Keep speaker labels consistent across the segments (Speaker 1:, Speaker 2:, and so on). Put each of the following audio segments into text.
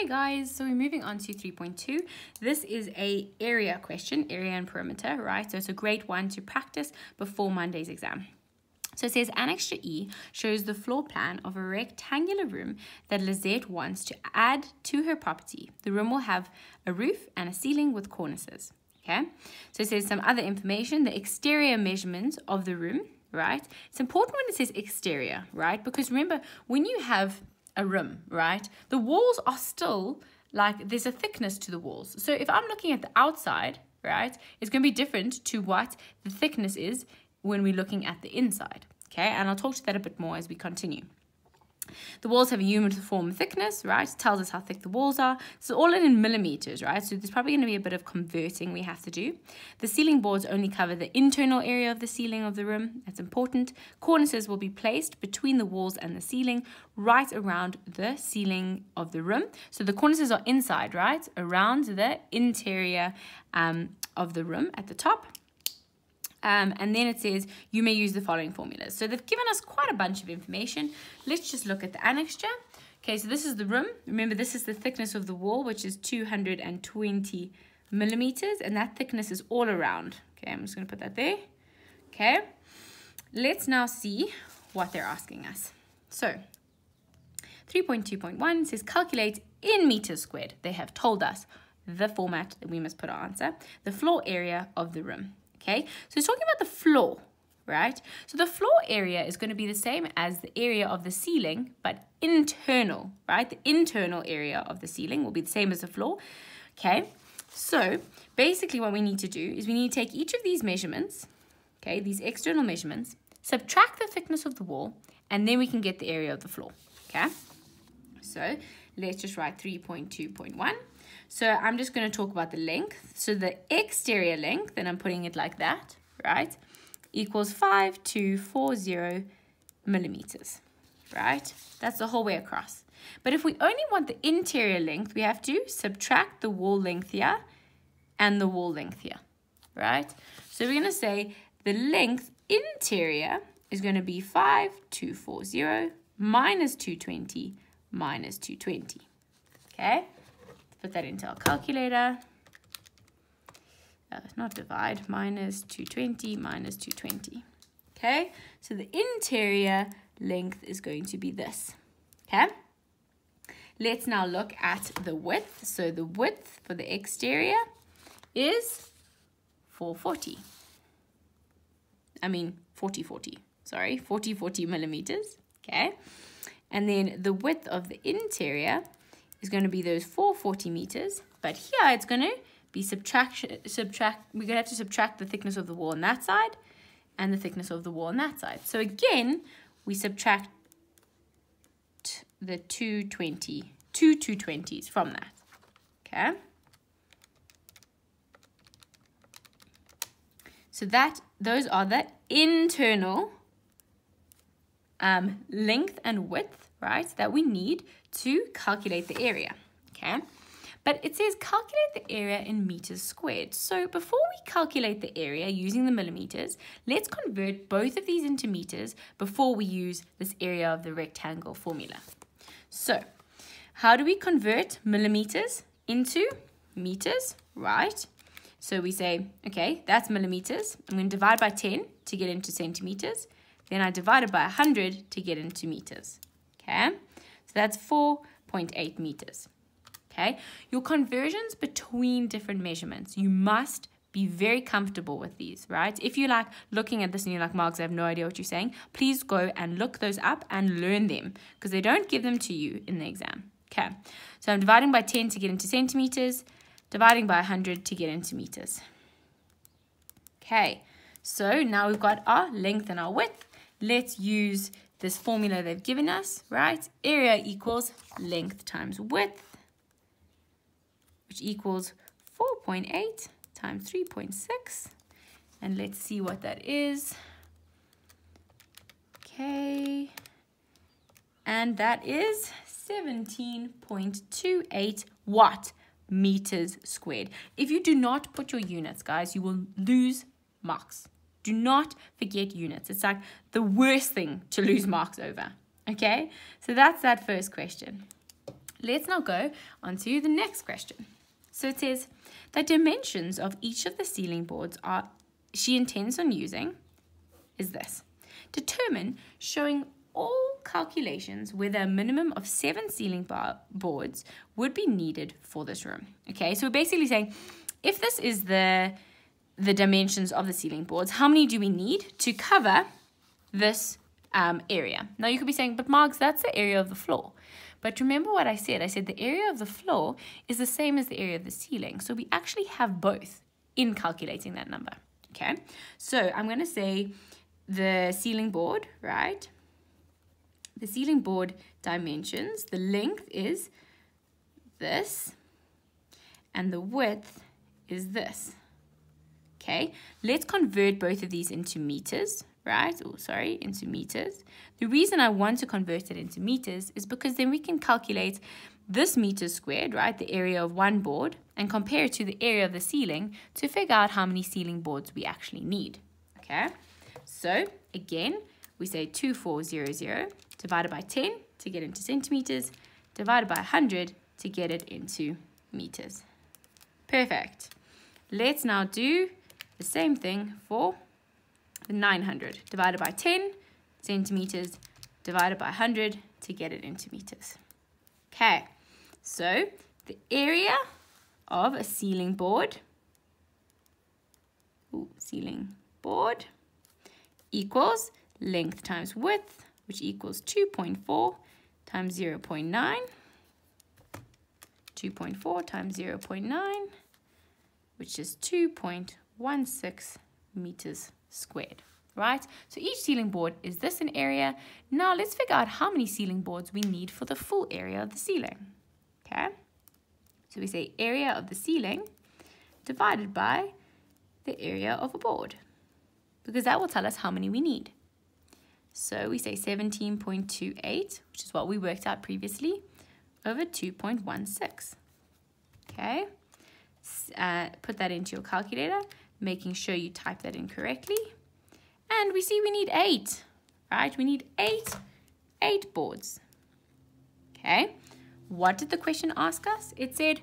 Speaker 1: Hey guys, so we're moving on to 3.2. This is a area question, area and perimeter, right? So it's a great one to practice before Monday's exam. So it says Annexure E shows the floor plan of a rectangular room that Lizette wants to add to her property. The room will have a roof and a ceiling with cornices. Okay, so it says some other information, the exterior measurements of the room, right? It's important when it says exterior, right? Because remember, when you have a room, right, the walls are still like there's a thickness to the walls. So if I'm looking at the outside, right, it's going to be different to what the thickness is when we're looking at the inside. Okay, and I'll talk to that a bit more as we continue. The walls have a uniform thickness, right? It tells us how thick the walls are. So all in millimeters, right? So there's probably going to be a bit of converting we have to do. The ceiling boards only cover the internal area of the ceiling of the room. That's important. Cornices will be placed between the walls and the ceiling, right around the ceiling of the room. So the cornices are inside, right? Around the interior um, of the room at the top. Um, and then it says you may use the following formulas. So they've given us quite a bunch of information. Let's just look at the annexure. Okay, so this is the room. Remember, this is the thickness of the wall, which is 220 millimeters, and that thickness is all around. Okay, I'm just going to put that there. Okay, let's now see what they're asking us. So 3.2.1 says calculate in meters squared. They have told us the format that we must put our answer, the floor area of the room okay? So it's talking about the floor, right? So the floor area is going to be the same as the area of the ceiling, but internal, right? The internal area of the ceiling will be the same as the floor, okay? So basically what we need to do is we need to take each of these measurements, okay, these external measurements, subtract the thickness of the wall, and then we can get the area of the floor, okay? So let's just write 3.2.1 so I'm just going to talk about the length. So the exterior length, and I'm putting it like that, right, equals 5240 millimeters, right? That's the whole way across. But if we only want the interior length, we have to subtract the wall length here and the wall length here, right? So we're going to say the length interior is going to be 5240 minus 220 minus 220, okay? Put that into our calculator. Uh, not divide, minus 220 minus 220. Okay, so the interior length is going to be this. Okay, let's now look at the width. So the width for the exterior is 440. I mean 40, 40, sorry, 40, 40 millimeters. Okay, and then the width of the interior is going to be those 440 meters. But here it's going to be subtraction, subtract, we're going to have to subtract the thickness of the wall on that side and the thickness of the wall on that side. So again, we subtract the 220, two 220s from that. Okay. So that those are the internal um, length and width, right, that we need to calculate the area, okay? But it says calculate the area in meters squared. So before we calculate the area using the millimeters, let's convert both of these into meters before we use this area of the rectangle formula. So how do we convert millimeters into meters, right? So we say, okay, that's millimeters. I'm going to divide by 10 to get into centimeters. Then I divide it by 100 to get into meters. Okay, so that's 4.8 meters. Okay, your conversions between different measurements, you must be very comfortable with these, right? If you're like looking at this and you're like, Marks, I have no idea what you're saying, please go and look those up and learn them because they don't give them to you in the exam. Okay, so I'm dividing by 10 to get into centimeters, dividing by 100 to get into meters. Okay, so now we've got our length and our width. Let's use this formula they've given us, right? Area equals length times width, which equals 4.8 times 3.6. And let's see what that is. Okay. And that is 17.28 watt meters squared. If you do not put your units, guys, you will lose marks. Do not forget units. It's like the worst thing to lose marks over. Okay, so that's that first question. Let's now go on to the next question. So it says, the dimensions of each of the ceiling boards are she intends on using is this. Determine showing all calculations whether a minimum of seven ceiling boards would be needed for this room. Okay, so we're basically saying if this is the the dimensions of the ceiling boards, how many do we need to cover this um, area? Now you could be saying, but Marks, that's the area of the floor. But remember what I said. I said the area of the floor is the same as the area of the ceiling. So we actually have both in calculating that number. Okay, so I'm going to say the ceiling board, right? The ceiling board dimensions, the length is this, and the width is this. Okay, let's convert both of these into meters, right? Oh, sorry, into meters. The reason I want to convert it into meters is because then we can calculate this meter squared, right, the area of one board, and compare it to the area of the ceiling to figure out how many ceiling boards we actually need, okay? So, again, we say 2400 divided by 10 to get into centimeters, divided by 100 to get it into meters. Perfect. Let's now do the same thing for the 900 divided by 10 centimeters divided by 100 to get it into meters. Okay, so the area of a ceiling board, ooh, ceiling board, equals length times width, which equals 2.4 times 0 0.9. 2.4 times 0 0.9, which is 2.16 meters squared, right? So each ceiling board is this an area. Now let's figure out how many ceiling boards we need for the full area of the ceiling, okay? So we say area of the ceiling divided by the area of a board because that will tell us how many we need. So we say 17.28, which is what we worked out previously, over 2.16. Okay, uh, put that into your calculator, making sure you type that in correctly. And we see we need eight, right? We need eight, eight boards. Okay, what did the question ask us? It said,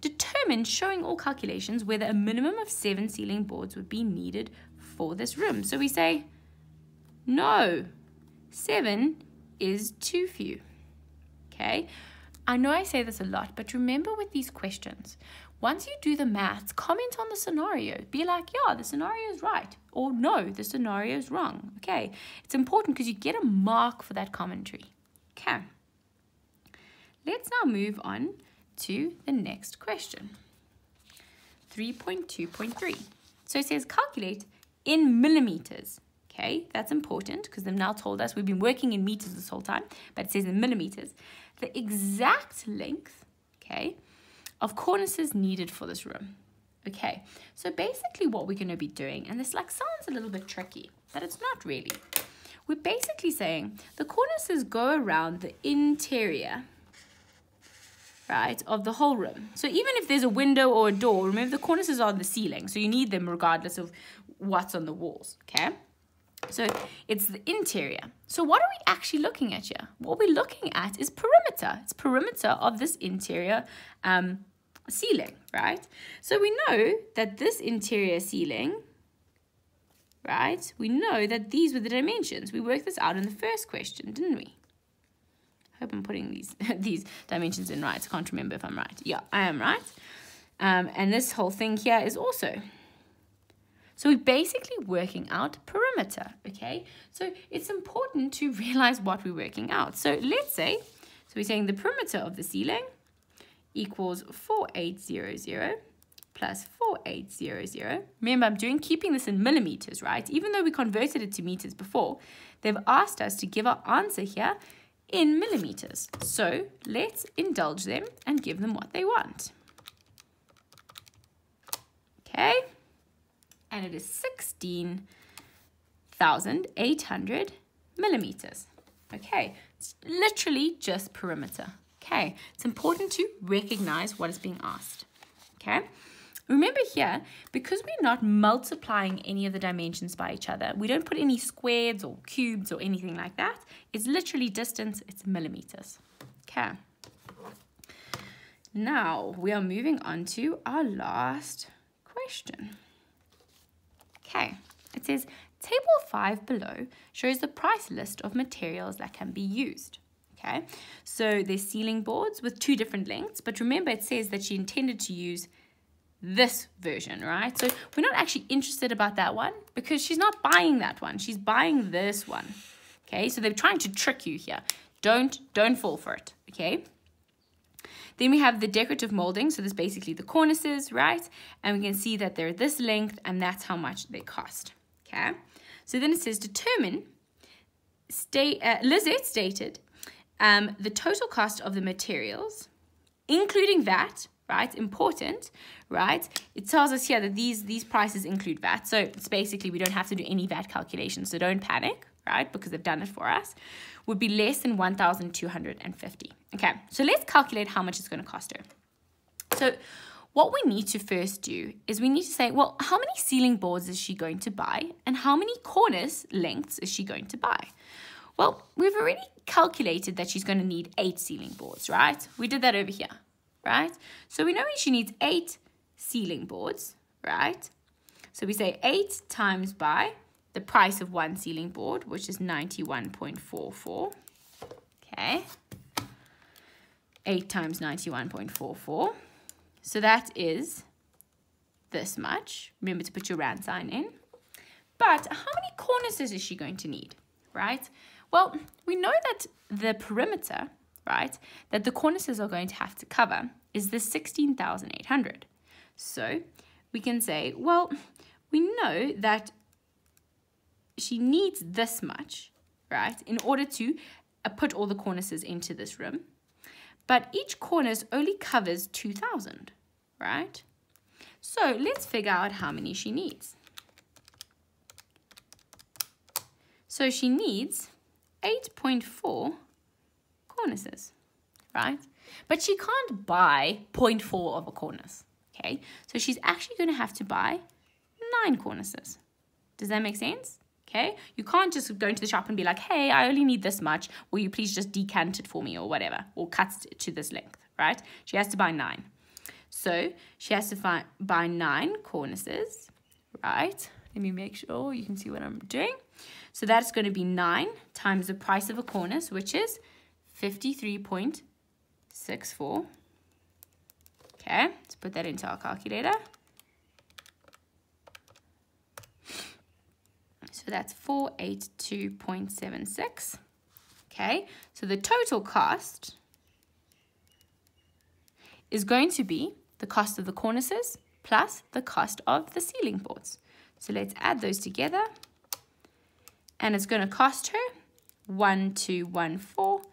Speaker 1: determine showing all calculations whether a minimum of seven ceiling boards would be needed for this room. So we say, no, seven is too few. Okay, I know I say this a lot, but remember with these questions, once you do the maths, comment on the scenario. Be like, yeah, the scenario is right. Or no, the scenario is wrong. Okay, it's important because you get a mark for that commentary. Okay, let's now move on to the next question. 3.2.3. So it says calculate in millimeters. Okay, that's important because they've now told us we've been working in meters this whole time, but it says in millimeters. The exact length, okay, of cornices needed for this room. Okay, so basically what we're going to be doing, and this like sounds a little bit tricky, but it's not really. We're basically saying the cornices go around the interior, right, of the whole room. So even if there's a window or a door, remember the cornices are on the ceiling, so you need them regardless of what's on the walls, okay? So it's the interior. So what are we actually looking at here? What we're looking at is perimeter. It's perimeter of this interior um, ceiling, right? So we know that this interior ceiling, right? We know that these were the dimensions. We worked this out in the first question, didn't we? I hope I'm putting these these dimensions in right. I can't remember if I'm right. Yeah, I am right. Um, and this whole thing here is also so we're basically working out perimeter, okay? So it's important to realize what we're working out. So let's say, so we're saying the perimeter of the ceiling equals 4800 plus 4800. Remember, I'm doing keeping this in millimeters, right? Even though we converted it to meters before, they've asked us to give our answer here in millimeters. So let's indulge them and give them what they want. Okay and it is 16,800 millimeters. Okay, it's literally just perimeter. Okay, it's important to recognize what is being asked. Okay, remember here, because we're not multiplying any of the dimensions by each other, we don't put any squares or cubes or anything like that. It's literally distance, it's millimeters. Okay. Now we are moving on to our last question. Okay, it says table 5 below shows the price list of materials that can be used. Okay, so there's ceiling boards with two different lengths, but remember it says that she intended to use this version, right? So we're not actually interested about that one because she's not buying that one. She's buying this one. Okay, so they're trying to trick you here. Don't, don't fall for it, okay? Then we have the decorative molding. So this is basically the cornices, right? And we can see that they're this length and that's how much they cost, okay? So then it says determine, stay, uh, Lizette stated, um, the total cost of the materials, including VAT, right? Important, right? It tells us here that these, these prices include VAT. So it's basically we don't have to do any VAT calculations. So don't panic, right? Because they've done it for us. Would be less than 1,250. Okay, so let's calculate how much it's going to cost her. So what we need to first do is we need to say, well, how many ceiling boards is she going to buy? And how many cornice lengths is she going to buy? Well, we've already calculated that she's going to need eight ceiling boards, right? We did that over here right? So we know she needs eight ceiling boards, right? So we say 8 times by the price of one ceiling board, which is 91.44. Okay. 8 times 91.44. So that is this much. Remember to put your rand sign in. But how many cornices is she going to need, right? Well, we know that the perimeter right, that the cornices are going to have to cover is the 16,800. So we can say, well, we know that she needs this much, right, in order to uh, put all the cornices into this room. But each cornice only covers 2,000, right? So let's figure out how many she needs. So she needs 8.4 cornices, right? But she can't buy 0.4 of a cornice, okay? So she's actually going to have to buy nine cornices. Does that make sense? Okay, you can't just go into the shop and be like, hey, I only need this much. Will you please just decant it for me or whatever, or cut it to this length, right? She has to buy nine. So she has to find, buy nine cornices, right? Let me make sure you can see what I'm doing. So that's going to be 9 times the price of a cornice, which is 53.64. Okay, let's put that into our calculator. So that's 482.76. Okay, so the total cost is going to be the cost of the cornices plus the cost of the ceiling boards. So let's add those together. And it's going to cost her 1214.28.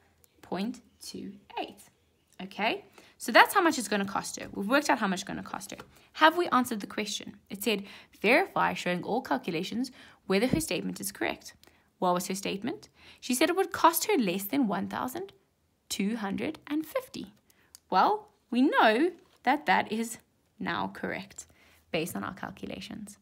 Speaker 1: Okay, so that's how much it's going to cost her. We've worked out how much it's going to cost her. Have we answered the question? It said, verify showing all calculations whether her statement is correct. What was her statement? She said it would cost her less than 1,250. Well, we know that that is now correct based on our calculations.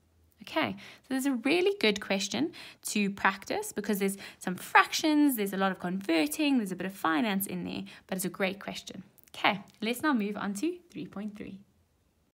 Speaker 1: Okay, so there's a really good question to practice because there's some fractions, there's a lot of converting, there's a bit of finance in there, but it's a great question. Okay, let's now move on to 3.3.